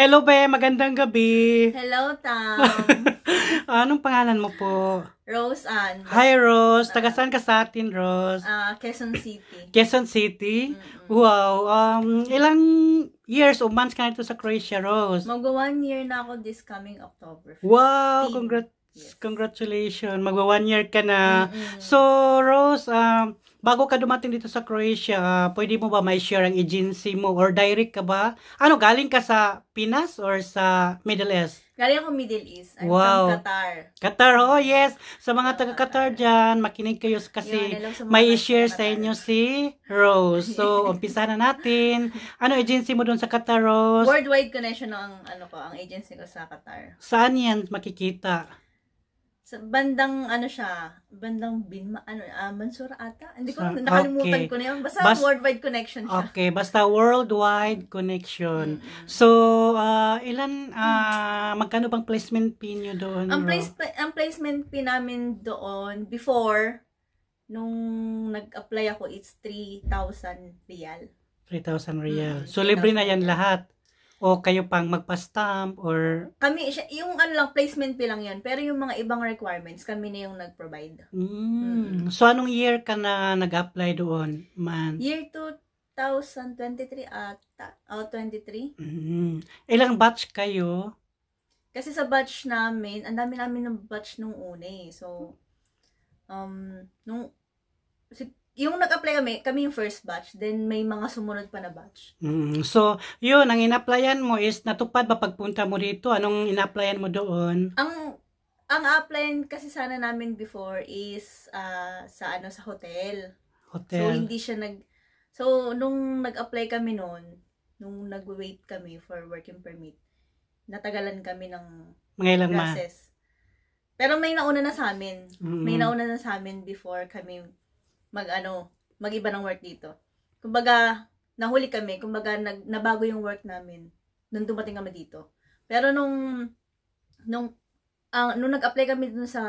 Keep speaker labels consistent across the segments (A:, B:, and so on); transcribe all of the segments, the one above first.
A: Hello, Be. Magandang gabi.
B: Hello, Tam.
A: Anong pangalan mo po?
B: Rose Ann.
A: Hi, Rose. Taga saan ka sa atin, Rose?
B: Ah, Quezon City.
A: Quezon City?
B: Mm-mm.
A: Wow. Um, ilang years o months ka na ito sa Croatia, Rose?
B: Magwa one year na ako this coming October.
A: Wow. Congrats.
B: Yes.
A: Congratulations. Magwa one year ka na.
B: Mm-mm.
A: So, Rose, um, bago ka dumating dito sa Croatia, ah, pwede mo ba may share ang agency mo or direct ka ba? Ano, galing ka sa Pinas or sa Middle East?
B: Galing ako Middle East. I'm
A: Wow.
B: from Qatar.
A: Qatar, oh yes. Sa mga taga-Qatar dyan, makinig kayo
B: Yun,
A: kasi
B: mga
A: may
B: taga
A: i-share sa inyo si Rose. So, umpisa na natin. Ano agency mo doon sa Qatar, Rose?
B: Worldwide connection ang ano ko, ang agency ko sa Qatar.
A: Saan yan makikita?
B: Sa bandang ano siya, bandang Binma, ano, ah, Mansura ata? Hindi ko,
A: Sa-
B: nakalimutan
A: okay.
B: ko na yun. Basta
A: Bas-
B: worldwide connection siya.
A: Okay, basta worldwide connection.
B: Mm-mm.
A: So, ah, ilan, ah, magkano bang placement fee nyo doon?
B: Ang, place, ang placement fee namin doon, before, nung nag-apply ako, it's 3,000 real.
A: 3,000 real.
B: Mm,
A: So, libre na
B: 3,000
A: yan lahat. O kayo pang magpa-stamp or...
B: Kami, yung ano lang, placement fee lang yun. Pero yung mga ibang requirements, kami na yung nag-provide.
A: Mm. So, anong year ka na nag-apply doon, man?
B: Year 2023 ata, oh, 23.
A: Mm. Ilang batch kayo?
B: Kasi sa batch namin, ang dami namin ng batch nung una eh. So, um, nung, si- yung nag-apply kami, kami yung first batch, then may mga sumunod pa na batch.
A: Mm. So, yun, ang in-applyan mo is natupad ba pagpunta mo dito? Anong in-applyan mo doon?
B: Ang ang applyan kasi sana namin before is ah, sa ano sa hotel. So
A: Hotel?
B: hindi siya nag So nung nag-apply kami noon, nung nag-wait kami for working permit, natagalan kami ng
A: Mga ilang ma?
B: process. Pero may nauna na sa amin.
A: Mm.
B: May nauna na sa amin before kami mag ano, mag-iba ng work dito. Kumbaga, nahuli kami, kumbaga nag, nabago yung work namin nung dumating kami dito. Pero nung nung ang nung nag-apply kami dun sa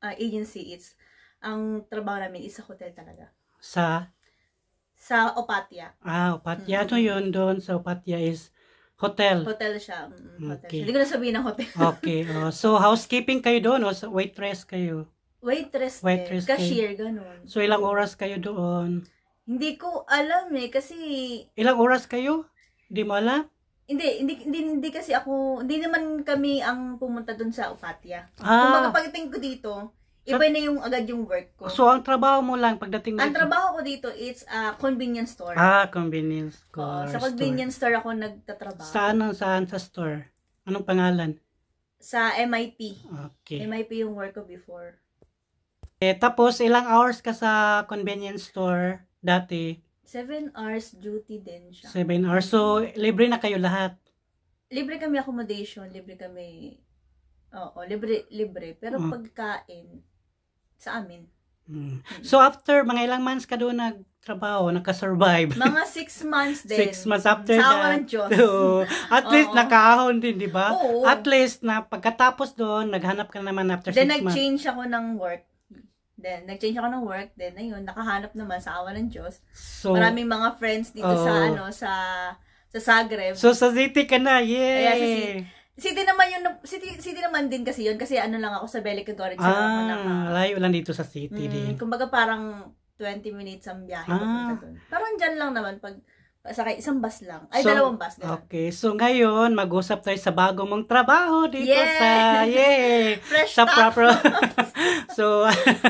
B: ah, agency, it's ang trabaho namin is sa hotel talaga.
A: Sa?
B: Sa Opatia.
A: Ah, Opatya.
B: Mm.
A: Ano yun doon sa Opatya is hotel.
B: Hotel siya. Mm, hotel
A: Okay.
B: siya. Hindi ko na sabihin ng hotel.
A: Okay. oh. So, housekeeping kayo doon o waitress kayo?
B: Waitress,
A: Waitress
B: din. Cashier, ganun.
A: So, ilang oras kayo doon?
B: Hindi ko alam eh, kasi
A: Ilang oras kayo? Hindi mo alam?
B: Hindi, hindi, hindi, hindi kasi ako, hindi naman kami ang pumunta dun sa Upatia.
A: Ah,
B: Kumbaga pagdating ko dito, iba na yung agad yung work ko.
A: so ang trabaho mo lang pagdating
B: ang
A: dito?
B: trabaho ko dito, it's a convenience store.
A: Ah, convenience store.
B: sa convenience store ako nagtatrabaho.
A: Saan, saan sa store? Anong pangalan?
B: Sa MIP.
A: Okay.
B: MIP yung work ko before.
A: Eh, tapos, ilang hours ka sa convenience store dati?
B: Seven hours duty din siya.
A: 7 hours. So, libre na kayo lahat.
B: Libre kami accommodation, libre kami, oo, libre, libre. Pero
A: Oh.
B: pagkain, sa amin.
A: Mm. So, after mga ilang months ka doon nagtrabaho, nakasurvive.
B: Mga six months din.
A: Six months after
B: Sa awa
A: that.
B: Diyos.
A: Oo. At least,
B: Oo.
A: nakaahon din, di ba? At least, na pagkatapos doon, naghanap ka naman after
B: Then,
A: six months.
B: nag-change ako ng work. Then, nag-change ako ng work. Then, ayun, nakahanap naman sa awa ng Diyos.
A: So,
B: Maraming mga friends dito sa,
A: Oo.
B: ano, sa, sa Zagreb.
A: so, sa city ka na. Yay!
B: Kaya sa city naman yun, city, city naman din kasi yun. Kasi ano lang ako sa Belica Gorica. ako naka,
A: ah, layo lang dito sa city din.
B: mm, kumbaga parang 20 minutes ang biyahe.
A: Ah.
B: Parang dyan lang naman pag sakay isang bus lang. Ay,
A: So,
B: dalawang bus. ganun.
A: Okay, so ngayon, mag-usap tayo sa bago mong trabaho dito
B: Yay!
A: sa, yay!
B: Fresh
A: sa
B: top.
A: proper, so,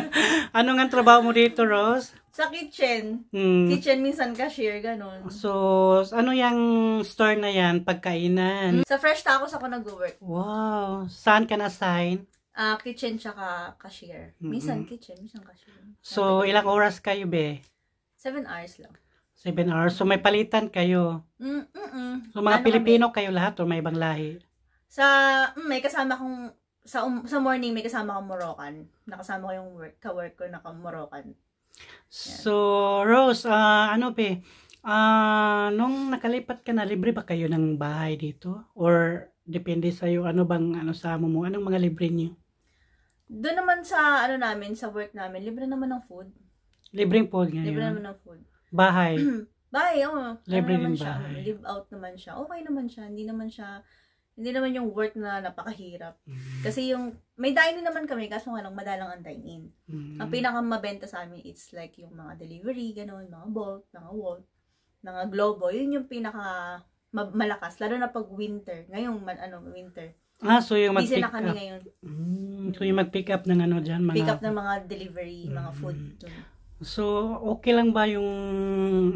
A: ano nga trabaho mo dito, Rose?
B: Sa kitchen.
A: Hmm.
B: Kitchen minsan cashier, ganun.
A: So, ano yung store na yan? Pagkainan?
B: Sa Fresh Tacos ako nag-work.
A: Wow! Saan ka na-sign?
B: Ah, kitchen tsaka cashier. Minsan kitchen, minsan cashier.
A: So, ilang oras kayo, be?
B: Seven hours lang.
A: Seven hours. So, may palitan kayo.
B: Mm, mm, mm.
A: So, mga
B: Ano
A: Pilipino kayo lahat o may ibang lahi?
B: Sa, mm, may kasama kong, sa, um, sa morning may kasama akong Moroccan. Nakasama ko yung work, ka-work ko na Moroccan.
A: So, Rose, ah, ano be? Ah, nung nakalipat ka na, libre ba kayo ng bahay dito? Or depende sa iyo ano bang ano sa amo mo? Anong mga libre niyo?
B: Doon naman sa, ano namin, sa work namin, libre naman ng food.
A: Libreng
B: Libre
A: ngayon.
B: naman ng food.
A: Bahay.
B: Bahay, oh.
A: Libre
B: ano
A: din
B: siya,
A: bahay.
B: live out naman siya. Okay naman siya. Hindi naman siya, hindi naman yung work na napakahirap.
A: Mm.
B: Kasi yung, may dine-in naman kami, kaso nga lang madalang ang dine-in.
A: Mm.
B: Ang pinakamabenta sa amin, it's like yung mga delivery, ganun, mga Bolt, mga Wolt, mga Globo. Yun yung pinaka ma- malakas, lalo na pag winter. Ngayong, man, ano, winter.
A: Ah, so yung mag-pick
B: na kami
A: up.
B: ngayon.
A: Mm, so yung mag-pick up ng ano dyan, mga...
B: Pick up ng mga delivery, mga
A: Mm.
B: food. dun.
A: So, okay lang ba yung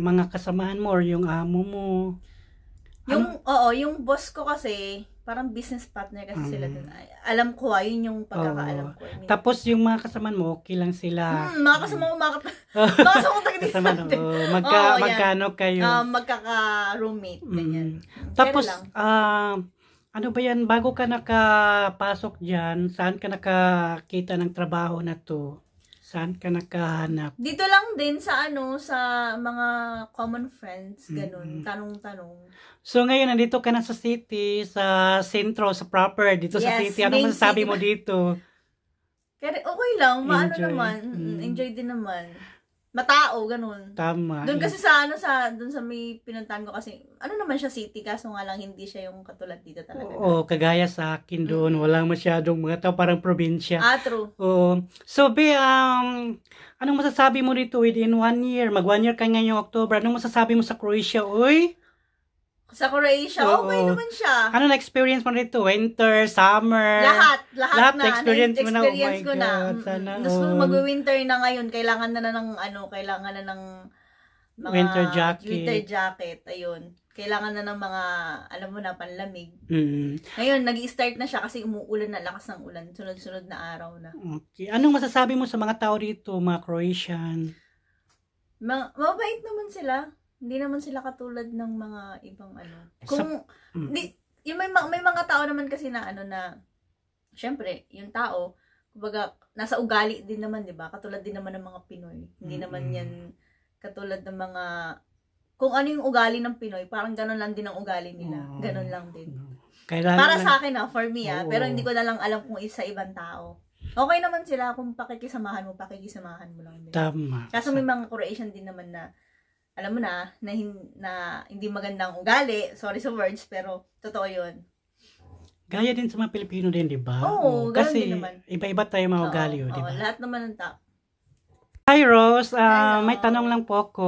A: mga kasamahan mo or yung amo mo?
B: Yung, oo, yung boss ko kasi, parang business partner kasi sila
A: Mm.
B: dun. Ay, Alam ko ah, yun yung pagkakaalam ko. I mean,
A: Tapos yung mga kasamahan mo, okay lang sila.
B: Hmm, mga kasama ko, mga, mga kasama ko taga
A: Kasama oh, magka, magkano kayo?
B: Um, magkaka-roommate, ganyan.
A: Mm. Tapos, ah, ano ba yan, bago ka nakapasok dyan, saan ka nakakita ng trabaho na to? Saan ka nakahanap?
B: Dito lang din sa ano, sa mga common friends, ganun, tanong-tanong.
A: So ngayon, nandito ka na sa city, sa sentro, sa proper, dito sa
B: Yes,
A: city. Ano masasabi
B: city.
A: mo dito?
B: Kaya okay lang, maano
A: Enjoy.
B: naman,
A: Mm.
B: mm, enjoy din naman. Matao, ganun.
A: Tama.
B: Doon kasi sa ano sa doon sa may pinuntahan ko kasi ano naman siya city kaso nga lang hindi siya yung katulad dito talaga.
A: Oo, kagaya sa akin doon, walang masyadong mga tao, parang probinsya.
B: Ah, true.
A: Oo. So, Be, um, anong masasabi mo dito within one year? Mag one year ka ngayong October. Anong masasabi mo sa Croatia? Uy,
B: Sa Croatia,
A: Oo.
B: okay naman siya.
A: ano na experience mo dito? Winter, summer?
B: Lahat, lahat,
A: lahat
B: na.
A: experience mo na. Oh
B: experience
A: my
B: ko na.
A: God,
B: Mm,
A: sana
B: Gusto
A: all.
B: mag-winter na ngayon, kailangan na na ng ano, kailangan na ng mga
A: Winter jacket.
B: Winter jacket, ayun. Kailangan na ng mga, alam mo na, panlamig.
A: Mm.
B: Ngayon, nag-start na siya kasi umuulan na, lakas ng ulan. Sunod-sunod na araw na.
A: Okay. Anong masasabi mo sa mga tao dito, mga Croatian?
B: Ma- mabait naman sila. Hindi naman sila katulad ng mga ibang ano. Kung,
A: Mm.
B: di, yung may, ma- may mga tao naman kasi na ano na, syempre, yung tao, kumbaga, nasa ugali din naman, di ba? Katulad din naman ng mga Pinoy. Hindi naman
A: Mm.
B: yan katulad ng mga, kung ano yung ugali ng Pinoy, parang ganun lang din ang ugali nila.
A: Oo.
B: Ganun lang din.
A: Kailangan
B: Para sa akin ah, for me ah,
A: Oo.
B: pero hindi ko na lang alam kung isa ibang tao. Okay naman sila kung pakikisamahan mo, pakikisamahan mo lang din.
A: Tama.
B: Kaso may mga Croatian din naman na, alam mo na, na, hin- na hindi magandang ugali. Sorry sa words, pero totoo yun.
A: Gaya din sa mga Pilipino din, di ba?
B: Oo,
A: Kasi
B: din naman.
A: iba-iba tayo mga ugali,
B: oo,
A: di ba?
B: lahat naman ng tao.
A: Hi Rose,
B: Hello.
A: may tanong lang po ako.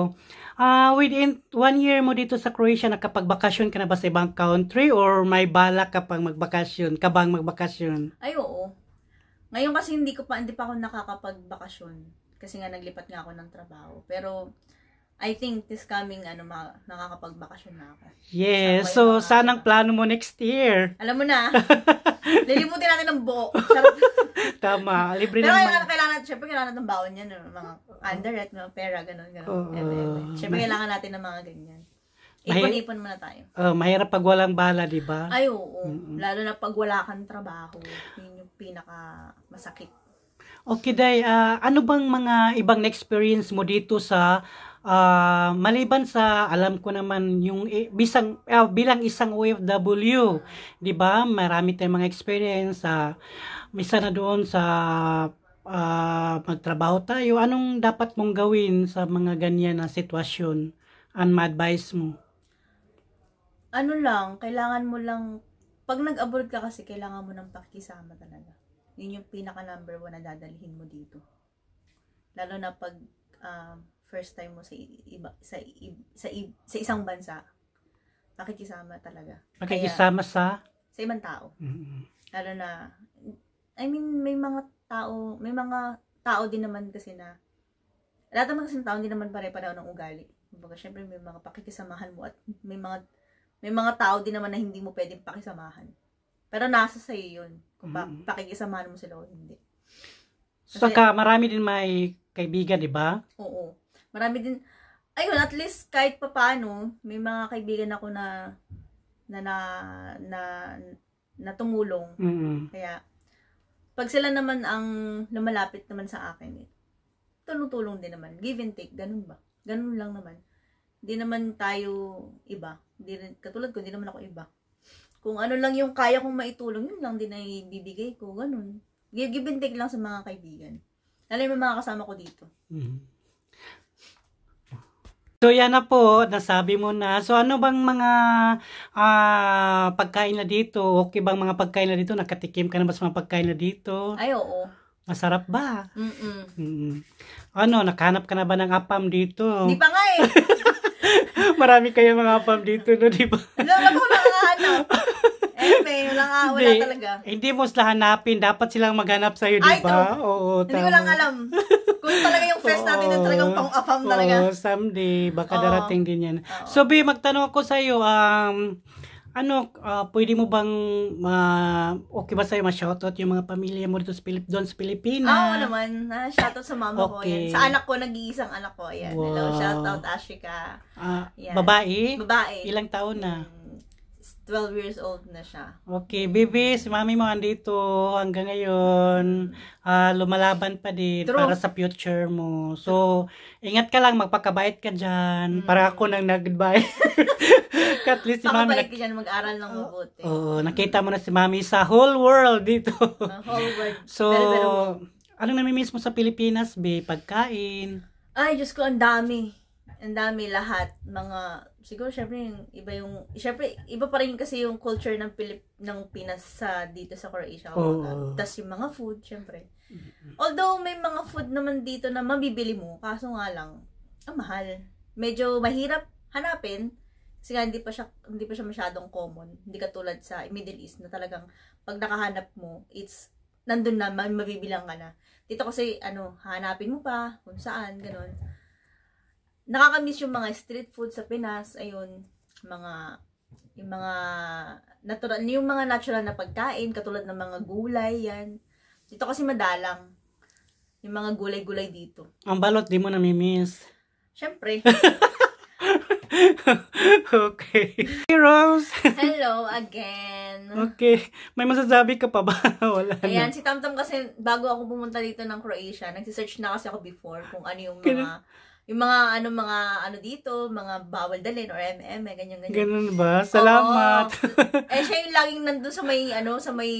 A: Ah, within one year mo dito sa Croatia, nakapagbakasyon ka na ba sa ibang country or may balak ka pang magbakasyon, ka bang magbakasyon?
B: Ay, oo. Ngayon kasi hindi ko pa, hindi pa ako nakakapagbakasyon. Kasi nga naglipat nga ako ng trabaho. Pero, I think this coming, ano, ma- nakakapagbakasyon na ako.
A: Yes, so
B: ba yung mga-
A: saan ang plano mo next year?
B: Alam mo na, lilimutin natin ng buo.
A: Tama, libre
B: Pero
A: naman.
B: kailangan, kailangan, syempre kailangan natin ng baon yan, no? mga underet, mga pera, ganun, ganun.
A: Oo.
B: Ebe, ebe. Syempre
A: Ma-
B: kailangan natin ng mga ganyan. Ipon-ipon muna tayo.
A: Oh, mahirap pag walang bala, di ba?
B: Ay, oo.
A: Mm-mm.
B: Lalo na pag wala kang trabaho, yun yung pinaka masakit.
A: Okay, Day, ah, ano bang mga ibang na-experience mo dito sa ah, maliban sa alam ko naman yung bisang ah, bilang isang OFW, 'di ba? Marami tayong mga experience sa misa na doon sa ah, magtrabaho tayo. Anong dapat mong gawin sa mga ganyan na sitwasyon? Ang ma-advise mo?
B: Ano lang, kailangan mo lang, pag nag-abroad ka kasi, kailangan mo ng pakisama talaga. Yun yung pinaka number one na dadalhin mo dito. Lalo na pag um, first time mo sa iba sa i- sa, i- sa isang bansa, pakikisama talaga.
A: Pakikisama sa
B: Sa ibang tao.
A: Mm,
B: Lalo na, I mean, may mga tao, may mga tao din naman kasi na, lahat naman kasi ng tao hindi naman pare-pareho ng ugali. Kumbaga, syempre may mga pakikisamahan mo at may mga, may mga tao din naman na hindi mo pwedeng pakisamahan. Pero nasa sa'yo yun, kung pa,
A: Mm.
B: pakikisamahan mo sila o hindi.
A: Saka marami din may kaibigan, 'di ba?
B: Oo. Marami din, ayun, at least kahit papaano, may mga kaibigan ako na, na, na, na, na tumulong
A: Mm.
B: Kaya, pag sila naman ang lumalapit naman sa akin, eh, tulong-tulong din naman. Give and take, ganun ba? Ganun lang naman. Hindi naman tayo iba. Hindi rin, katulad ko, hindi naman ako iba. Kung ano lang yung kaya kong maitulong, yun lang din na ibibigay ko. Ganun. Give, give and take lang sa mga kaibigan. Lalo yung mga kasama ko dito.
A: Mm. So yan na po, nasabi mo na. So ano bang mga ah, pagkain na dito? Okay bang mga pagkain na dito? Nakatikim ka na ba sa mga pagkain na dito?
B: Ay, oo.
A: Masarap ba?
B: Mm-mm.
A: Mm. Ano, nakahanap ka na ba ng apam dito?
B: Di pa nga eh.
A: Marami kayo mga apam dito, no? Di ba?
B: Wala ko nakahanap. May wala nga, wala
A: Hindi.
B: talaga.
A: Hindi mo sila hanapin. Dapat silang maghanap sa'yo, di ba? Oo,
B: Hindi ko lang alam. Kung talaga yung fest natin na talagang pang-afam talaga.
A: Oo, someday. Baka
B: Oo.
A: darating din yan.
B: Oo.
A: So, B, magtanong ako sa'yo, um, ano, ah, pwede mo bang, ma okay ba sa'yo ma-shoutout yung mga pamilya mo dito sa, Pilip, doon sa Pilipinas?
B: Ah, Oo naman. Ah, shoutout sa mama ko.
A: Okay.
B: Yan. Sa anak ko, nag-iisang anak ko. Ayan. Hello,
A: Wow.
B: shoutout Ashika. Yan.
A: babae?
B: Babae.
A: Ilang taon na?
B: Mm, 12 years old na siya.
A: Okay, baby, si mami mo andito hanggang ngayon. Ah, lumalaban pa din
B: True.
A: para sa future mo. So, ingat ka lang, magpakabait ka dyan.
B: Mm.
A: Para ako nang nag-goodbye. At least si mami,
B: Pakabalik
A: nak-
B: ka dyan mag-aral ng mabuti.
A: Oo, nakita mo na si mami sa whole world dito.
B: Ang whole world.
A: so,
B: Pero, pero,
A: anong namimiss mo sa Pilipinas, be? Pagkain.
B: ay, Diyos ko, ang dami. Ang dami lahat. Mga, siguro, syempre, yung iba yung, syempre, iba pa rin kasi yung culture ng Pilip, ng Pinas sa, dito sa Croatia.
A: Oo.
B: Tapos yung mga food, syempre. Although, may mga food naman dito na mabibili mo, kaso nga lang, ang mahal. Medyo mahirap hanapin, kasi nga hindi pa siya hindi pa siya masyadong common. Hindi katulad sa Middle East na talagang pag nakahanap mo, it's nandun na ma- mabibilang ka na. Dito kasi ano, hanapin mo pa kung saan, ganun. Nakakamiss yung mga street food sa Pinas, ayun, mga yung mga natural, yung mga natural na pagkain, katulad ng mga gulay, yan. Dito kasi madalang yung mga gulay-gulay dito.
A: Ang balot, di mo namimiss.
B: Siyempre,
A: okay. Hey, Rose.
B: hello again.
A: Okay. May masasabi ka pa ba? Wala
B: Ayan,
A: na.
B: si Tamtam kasi bago ako pumunta dito ng Croatia, nagsisearch na kasi ako before kung ano yung mga yung mga ano mga ano dito, mga bawal dalhin or MM, ganyan ganyan.
A: Ganun ba? Salamat.
B: eh siya yung laging nandun sa may ano sa may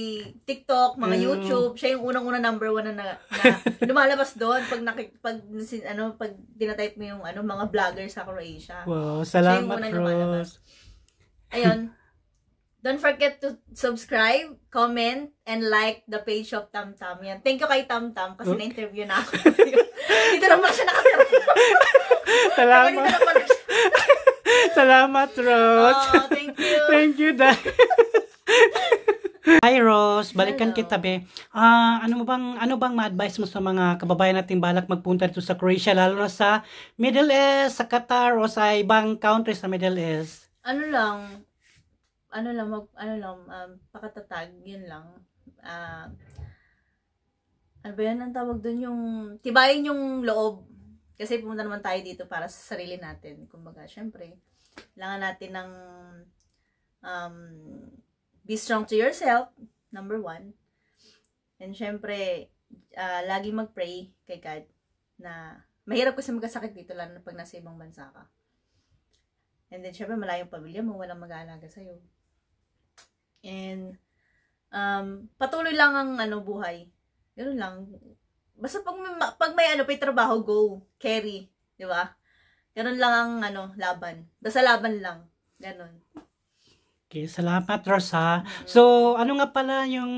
B: TikTok, mga
A: Mm.
B: YouTube, siya yung unang-una number one na, na, na lumalabas doon pag naki, pag sin- ano pag tinatype mo yung ano mga vlogger sa Croatia.
A: Wow,
B: Siya
A: salamat,
B: yung unang lumalabas.
A: Rose.
B: Ayun. Don't forget to subscribe, comment, and like the page of Tamtam. Yan. Thank you kay Tamtam kasi
A: Okay.
B: na-interview na ako. Dito na pala siya nakatira.
A: Salamat. Salamat, Rose.
B: Oh, thank you.
A: Thank you, Dad. Hi Rose, balikan
B: Hello.
A: kita be. Ah, ano mo bang ano bang ma-advise mo sa mga kababayan nating balak magpunta dito sa Croatia lalo na sa Middle East, sa Qatar o sa ibang countries sa Middle East?
B: ano lang, ano lang, mag, ano lang, um, pakatatag, yun lang. Ah, ano ba yan ang tawag doon yung, tibayin yung loob. Kasi pumunta naman tayo dito para sa sarili natin. Kumbaga, syempre, kailangan natin ng um, be strong to yourself, number one. And syempre, ah, lagi mag-pray kay God na mahirap kasi magkasakit dito lalo na pag nasa ibang bansa ka. And then, syempre, malayong pamilya mo, walang mag-aalaga sa'yo. And, um, patuloy lang ang, ano, buhay. Ganun lang. Basta pag may, ma- pag may, ano, may trabaho, go. Carry. Di ba? Ganun lang ang, ano, laban. Basta laban lang. Ganun.
A: Okay, salamat Rose ha. So, ano nga pala yung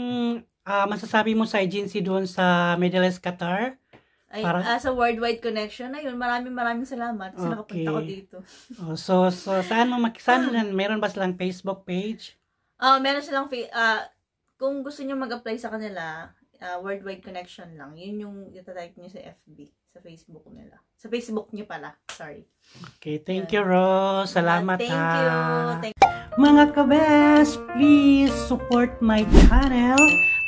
A: ah, masasabi mo sa agency doon sa Middle East, Qatar?
B: Ay,
A: Parang-
B: ah, sa worldwide connection, ayun, maraming maraming salamat kasi
A: Okay.
B: nakapunta ko dito.
A: Oh, so, so saan mo saan? Meron ba silang Facebook page?
B: Ah, meron silang, ah, kung gusto niyo mag-apply sa kanila, ah, worldwide connection lang. Yun yung itatype niyo sa FB, sa Facebook nila. Sa Facebook niyo pala, sorry.
A: Okay, thank you Rose. Salamat
B: Thank
A: ha.
B: you. Thank
A: Mga kabes, please support my channel,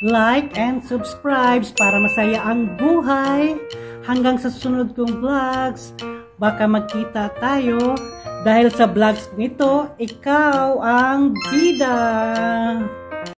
A: like and subscribe para masaya ang buhay. Hanggang sa sunod kong vlogs, baka magkita tayo dahil sa vlogs nito, ikaw ang bida.